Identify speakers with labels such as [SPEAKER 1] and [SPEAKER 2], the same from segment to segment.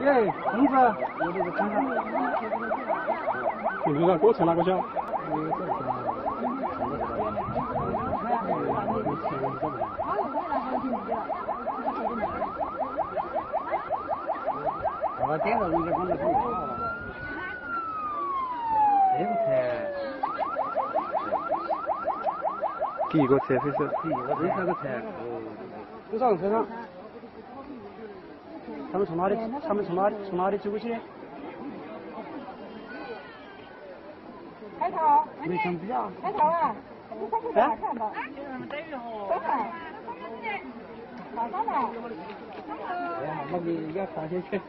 [SPEAKER 1] 耶，公子，我这个看看。
[SPEAKER 2] 你知道过程哪个小？
[SPEAKER 1] 我点到人家刚个菜，
[SPEAKER 3] 第一个菜会是
[SPEAKER 1] 第一个这三个菜，车上车上，他们从哪里？他们从哪里？从哪里走过去？
[SPEAKER 4] 开头，
[SPEAKER 1] 没想比啊。
[SPEAKER 4] 开头啊！你快去打看吧。等会儿。马上来。
[SPEAKER 1] 哎呀，那你要发现去。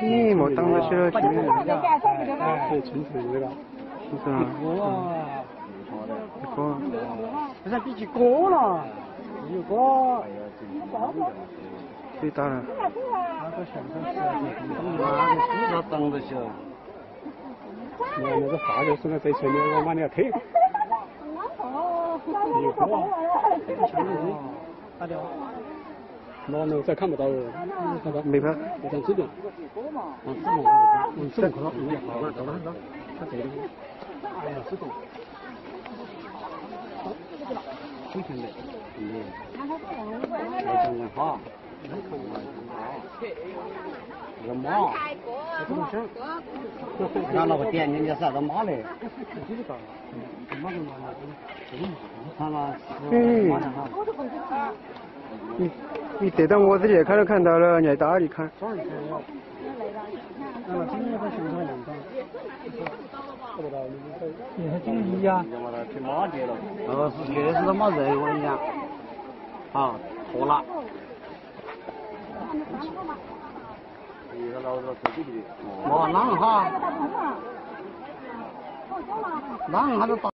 [SPEAKER 3] 你莫挡着去了前面，
[SPEAKER 2] 对，清楚这个。
[SPEAKER 3] 是啊，
[SPEAKER 1] 哇，
[SPEAKER 3] 一个
[SPEAKER 1] 不是比起锅了，有锅。
[SPEAKER 3] 最大了，
[SPEAKER 1] 那个现在是那个树上挡着去了。
[SPEAKER 2] 那个话就说在前面，我往里推。有锅啊，
[SPEAKER 1] 打掉。
[SPEAKER 2] 那那再看不到，那个
[SPEAKER 3] 没拍，
[SPEAKER 2] 我想这边。
[SPEAKER 1] 往这边，往这边看到，嗯，好了，走了，走了，他这里。哎呀，这种。不行的，嗯。来讲讲哈。这个马，这个想，拿那个点人家是啥子马嘞？这个大，马，的哈。
[SPEAKER 3] 你你得到我这里看都看到了，你还大力看
[SPEAKER 1] 么今年他熊上两张，看不到你们这。你还经理呀？去马街了。那是确实他妈热，我跟你讲。啊，脱了。哦，狼哈，狼他都打。